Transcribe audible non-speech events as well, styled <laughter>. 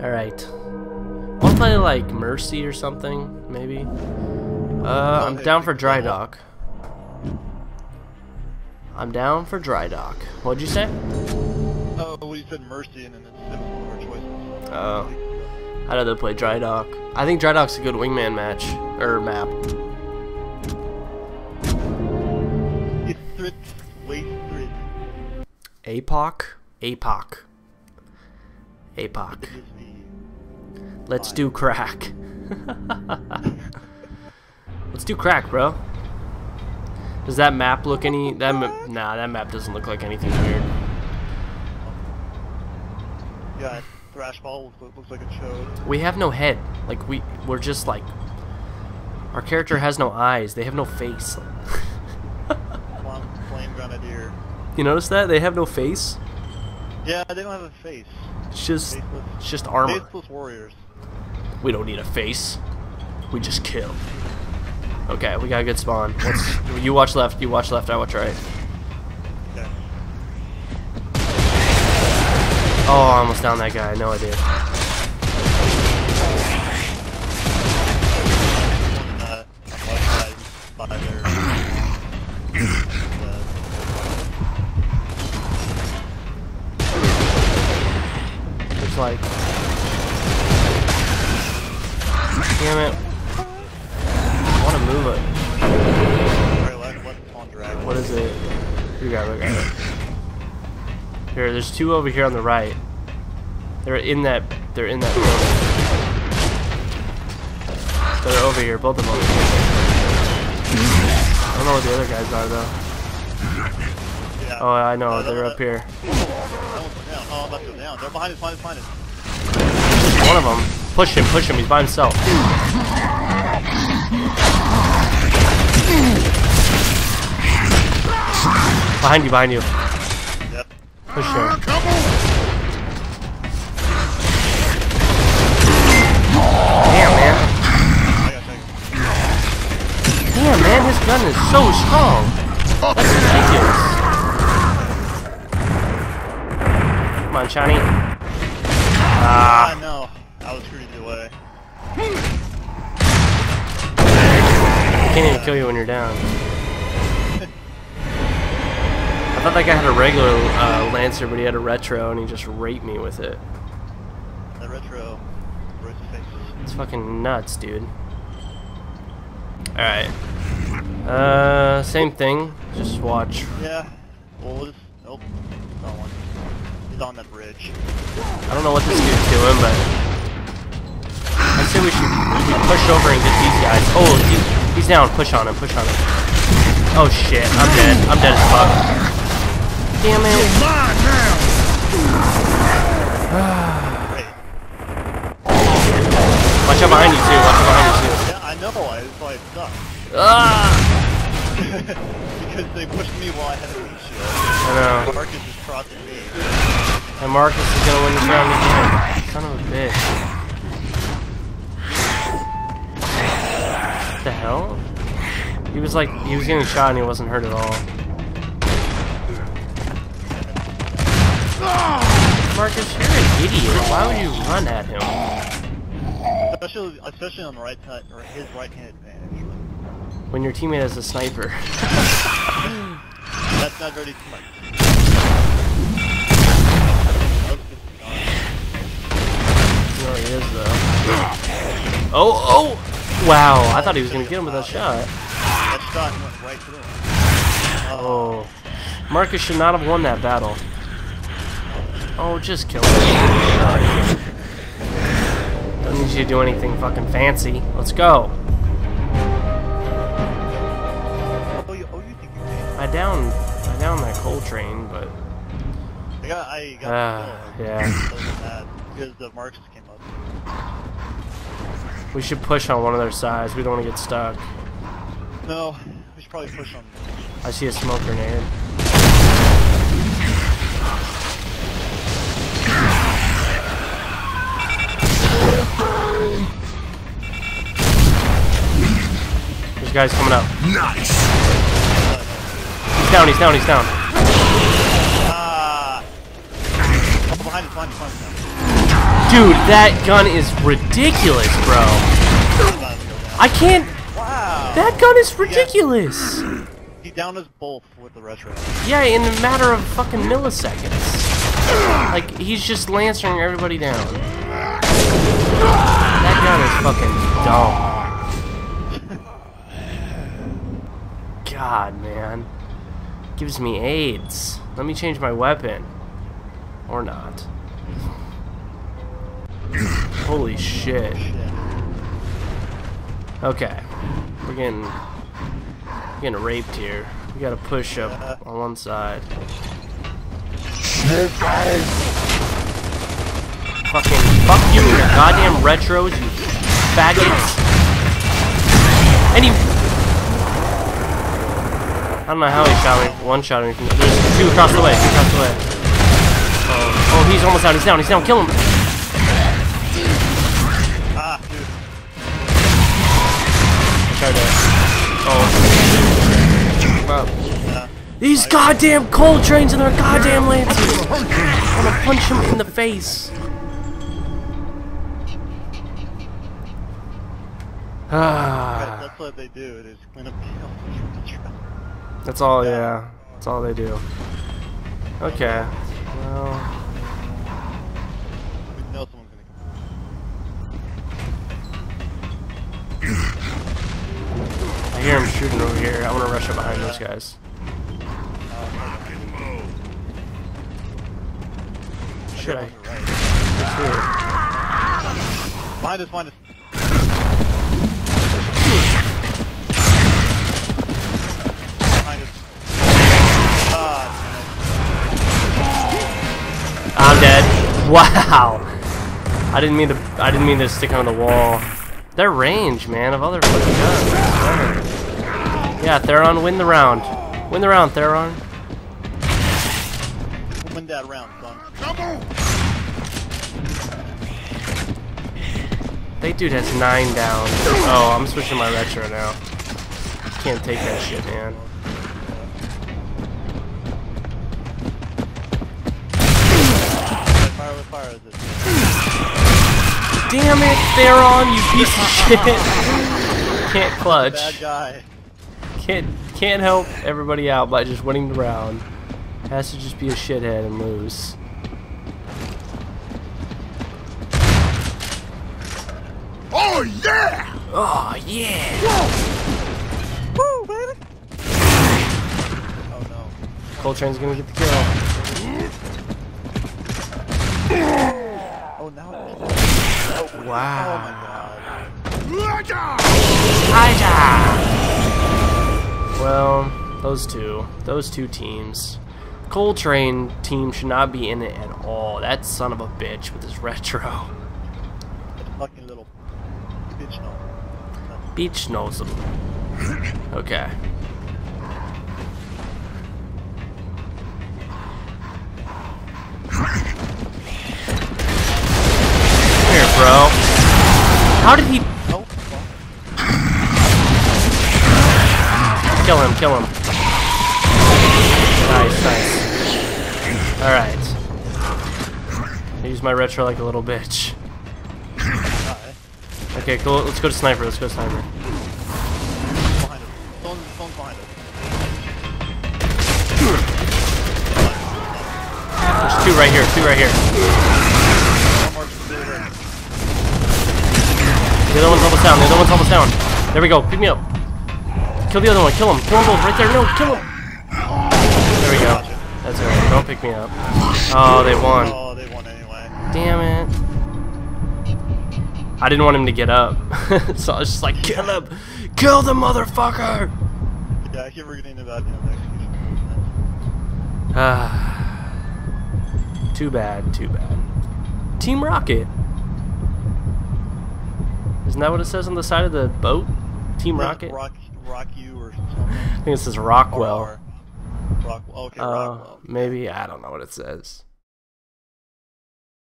Alright. Wanna play like Mercy or something, maybe? Uh, I'm down for Dry Dock. I'm down for Dry Dock. What'd you say? Oh, well, you said Mercy and then it's one of our choices. Oh. I'd rather play Dry Dock. I think Dry Dock's a good wingman match. Or map. APOC? APOC. APOC. It is the Let's do crack. Let's do crack, bro. Does that map look any? That ma nah, that map doesn't look like anything weird. yeah, thrash ball looks, looks like a chode. We have no head. Like we, we're just like. Our character has no eyes. They have no face. Flame grenadier. you notice that they have no face? Yeah, they don't have a face. It's just, Faceless, it's just armor. faceless warriors. We don't need a face. We just kill. Okay, we got a good spawn. Let's, <laughs> you watch left. You watch left. I watch right. Okay. Oh, I almost down that guy. No, I did. Left side by their. uh, Like. Damn it. I want to move it. What is it? You got we got it. Here, there's two over here on the right. They're in that. They're in that building. They're over here. Both of them over here. I don't know where the other guys are though. Yeah. Oh, I know. Uh, They're up here. That one's down. Oh, I'm about to go down. They're behind us, behind us, behind us. One of them. Push him. Push him. He's by himself. Behind you. Behind you. Yep. Push him. Damn, man. I. Damn, man, his gun is so strong. That's ridiculous. Come on, Johnny. Ah, Ah, no. I was screwed either way. I can't even kill you when you're down. I thought that guy had a regular uh, Lancer, but he had a retro, and he just raped me with it. That retro. It's fucking nuts, dude. Alright. Uh, same thing. Just watch. Yeah. Well, we'll just. Nope. Not one. He's on the bridge. I don't know what this dude's doing, but I say we should we push over and get these guys. Oh, he's, he's down. Push on him. Push on him. Oh shit! I'm dead. I'm dead as fuck. Damn it! Great. <sighs> Watch out behind you too. Watch out behind you too. Yeah, I know. I, that's why it sucked. Ah! <laughs> because they pushed me while I had a meat shield. I know. Marcus is crossing me. And Marcus is gonna win this round again. Son of a bitch. What the hell? He was like, he was getting shot and he wasn't hurt at all. Marcus, you're an idiot. Why would you run at him? Especially, especially on the right side, or his right hand advantage. When your teammate has a sniper. <laughs> That's not very smart. He is though. Oh, oh! Wow, I thought he was gonna get him with that shot. That shot went right through him. Oh. Marcus should not have won that battle. Oh, just kill him. Don't need you to do anything fucking fancy. Let's go. Oh, you, oh, you think you can? I down, I down that Cole Train, but I got, I got ah, killed. yeah. So was mad because the Marcus came up. we should push on one of their sides. We don't want to get stuck. No, we should probably push on. I see a smoke grenade. There's guys coming up. Nice. He's down, he's down, he's down. Oh, behind behind behind. Dude, that gun is ridiculous, bro. I can't. Wow. That gun is ridiculous. He downed us both with the retro. Yeah, in a matter of fucking milliseconds. Like, he's just lancering everybody down. That gun is fucking dumb. God, man. Gives me AIDS. Let me change my weapon. Or not. Holy shit. Okay. We're getting we're getting raped here. We gotta push up on one side. Fucking fuck you goddamn retros, you faggots. And he I don't know how he shot me. One shot me. From, there's two across the way. Two across the way. Oh, oh, he's almost down. He's down. He's down. Kill him. Ah, dude. Try to. Oh. These goddamn Cole Trains and their goddamn lances. I'm gonna punch him in the face. Ah. That's what they do. They just clean up the retro. That's all, yeah. That's all they do. Okay. Well, I hear him shooting over here. I want to rush up behind those guys. Should I? Behind us, behind us. I'm dead. Wow. I didn't mean to. I didn't mean to stick on the wall. Their range, man, of other fucking guns. Yeah, Theron, win the round. Win the round, Theron. we'll win that round, son. They dude has nine down. Oh, I'm switching my retro now. Can't take that shit, man. Fire with is it? Damn it, Theron, you piece of <laughs> shit. Can't clutch. Bad guy. Can't can't help everybody out by just winning the round. Has to just be a shithead and lose. Oh yeah! Oh yeah! Whoa! Woo, baby! Oh no. Cole Train's gonna get the kill. Oh, now. Oh Wow. my god. Well, those two, those two teams. Cole Train team should not be in it at all. That son of a bitch with his <laughs> retro. That fucking little bitch no. Beach knows him. Okay. Bro. How did he Oh, kill him? Kill him. Nice, nice. All right. Use my retro like a little bitch. Okay, cool. Let's go to sniper. Let's go to sniper. Behind us. Stone, stone's behind us. There's two right here. Two right here. The other one's almost down. The other one's almost down. There we go. Pick me up. Kill the other one. Kill him. Kill them both. Right there. No, kill him. There we go. That's alright. Don't pick me up. Oh, they won. Oh, they won anyway. Damn it. I didn't want him to get up. <laughs> so I was just like, kill him. Kill the motherfucker. Yeah, I keep forgetting about him. Ah. <sighs> too bad. Too bad. Team Rocket. Isn't that what it says on the side of the boat? Team Rocket? Rock, rock you or something. I think it says Rockwell. Or, Rockwell. Okay, Uh, Rockwell. maybe I don't know what it says.